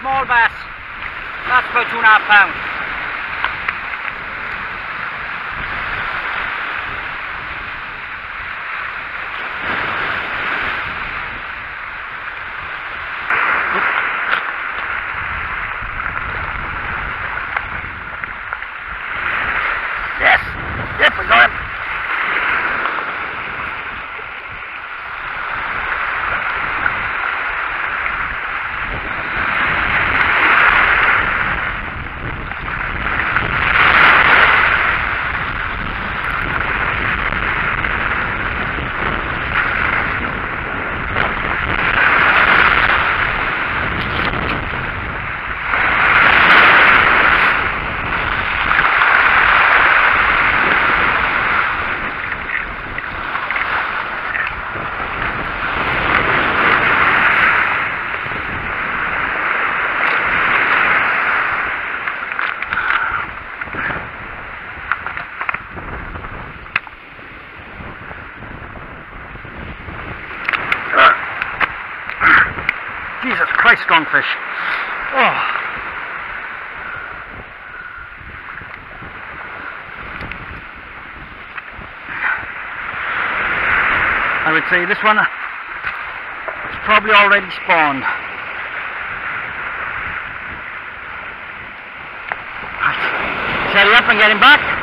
small bass. That's about two and a half pounds. Jesus strong fish. Oh. I would say this one is probably already spawned. Set it up and get him back.